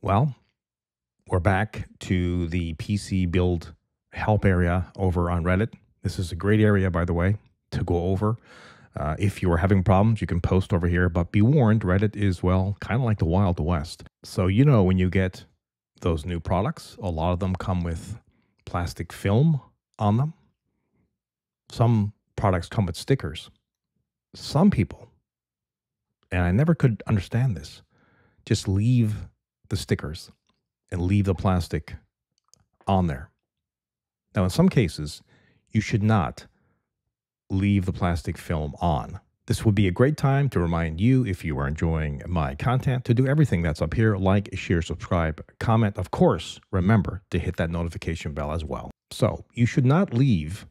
Well, we're back to the PC build help area over on Reddit. This is a great area, by the way, to go over. Uh, if you are having problems, you can post over here, but be warned, Reddit is, well, kind of like the Wild West. So, you know, when you get those new products, a lot of them come with plastic film on them. Some products come with stickers. Some people, and I never could understand this, just leave the stickers and leave the plastic on there. Now, in some cases, you should not leave the plastic film on. This would be a great time to remind you, if you are enjoying my content, to do everything that's up here like, share, subscribe, comment. Of course, remember to hit that notification bell as well. So, you should not leave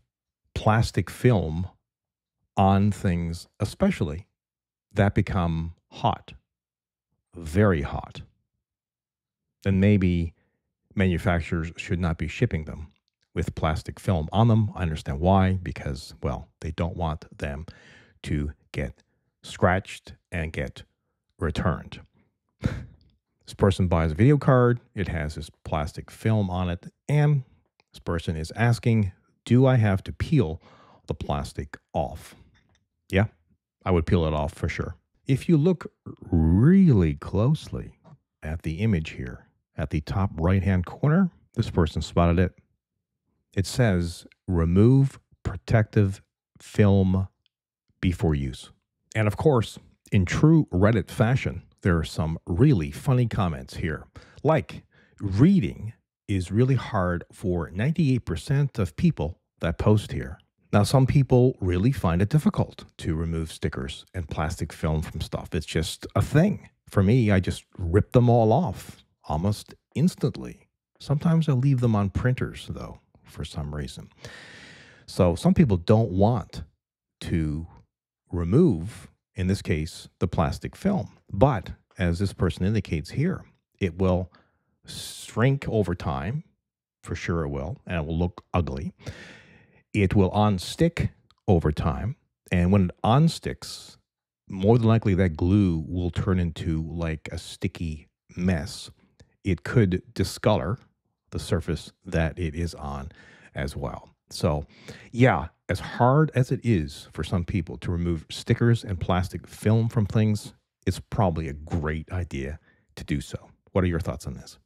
plastic film on things, especially that become hot, very hot. Then maybe manufacturers should not be shipping them with plastic film on them. I understand why, because, well, they don't want them to get scratched and get returned. this person buys a video card, it has this plastic film on it, and this person is asking, Do I have to peel the plastic off? Yeah, I would peel it off for sure. If you look really closely at the image here, at the top right hand corner, this person spotted it it says remove protective film before use. And of course, in true Reddit fashion, there are some really funny comments here. Like, reading is really hard for 98% of people that post here. Now, some people really find it difficult to remove stickers and plastic film from stuff. It's just a thing. For me, I just rip them all off almost instantly. Sometimes I leave them on printers, though for some reason. So some people don't want to remove, in this case, the plastic film. But as this person indicates here, it will shrink over time. For sure it will, and it will look ugly. It will unstick over time. And when it unsticks, more than likely that glue will turn into like a sticky mess. It could discolor the surface that it is on as well. So, yeah, as hard as it is for some people to remove stickers and plastic film from things, it's probably a great idea to do so. What are your thoughts on this?